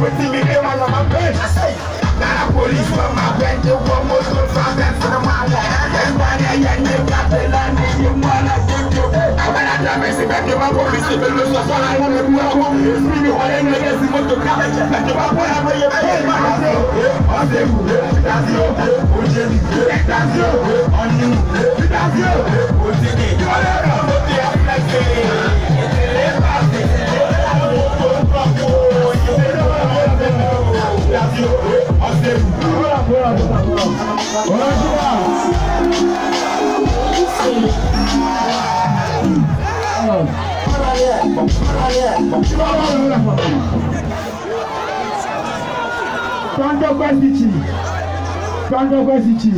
wetin me dey one of my pain. Now police for my bed, they want most of my bed for the mother. Then why they ain't got the land, you wanna give you. When I drive it, see back, you want police, if it looks like all I want to do, I want to see you. When I make a simple to come, and you want to have a pain, my husband. That's you, that's you, that's you, that's you, that's you, that's that's you, Pando kwesichi. Pando kwesichi.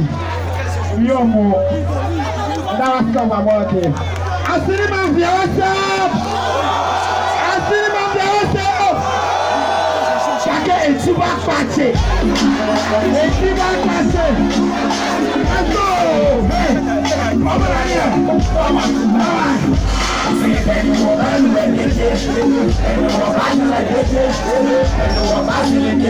Yomo. Now I'm talking about it. Asiri mafia, what's up? come on, bá pàṣẹ ẹgbẹ́ òògùn ọmọ ayé ọmọ náà. Ẹnu ọba ń lẹ̀ dédé, ẹnu ọba ń lẹ̀ dédé, ẹnu ọba.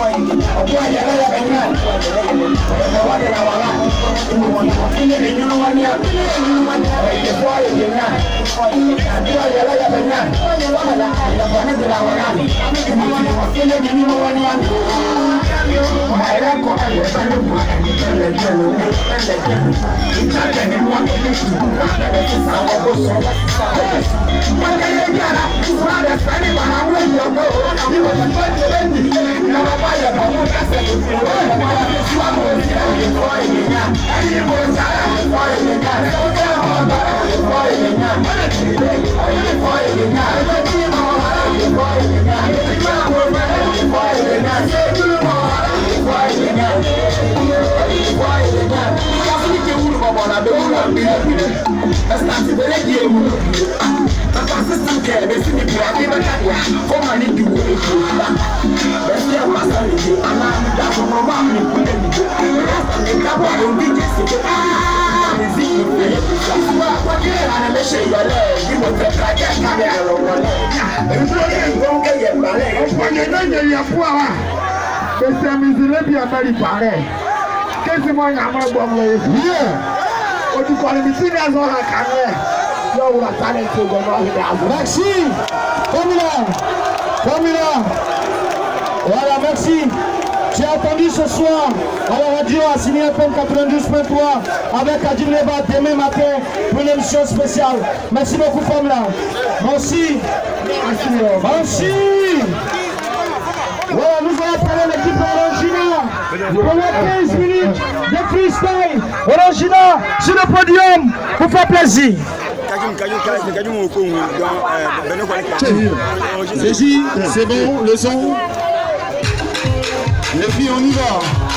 ọ̀pọ̀ àyàrá yàrá náà ọ̀rọ̀ wà lẹ́la wà Come on, if you ọmọ wa mi ìpínlẹ̀ mi ìkábọ̀ ló ń bí jẹ́sì ààrẹ̀sì ìpínlẹ̀ ìṣúwà pọ́jú ìlànà lẹ́sẹ̀ ìyọlẹ̀ bí mo fẹ́ ká jẹ́ kábẹ́ ọ̀rọ̀ wọlé ìdúróyè ìgbọ́n kẹyẹ gbalẹ̀. ọ̀pọ̀lọpọ̀ náà yẹ yẹ fún wa kẹsì ẹ̀mí ìsìlẹ̀ bí amẹ́ríkà rẹ̀ kẹsì mọ̀ ní amẹ́gbọ̀n mi yẹ odùkọ̀lẹ̀ mi sí ní ẹ̀sán ọ̀hà kan rẹ̀ lọ́wọ́ àtàlẹ̀ tó gbọ́dọ̀ ọ̀hìnrìn àbúrò. Merci, Kọ́mìnà, Kọ́mìnà, voilà, merci. J'ai attendu ce soir à la radio à un FM 92.3 avec Adil Leba demain matin pour une émission spéciale. Merci beaucoup, femme là. Merci. Merci. Voilà, nous allons parler l'équipe d'Orangina. Pendant 15 minutes de freestyle. Orangina sur le podium pour faire plaisir. C'est bon, le son le filles, on y va.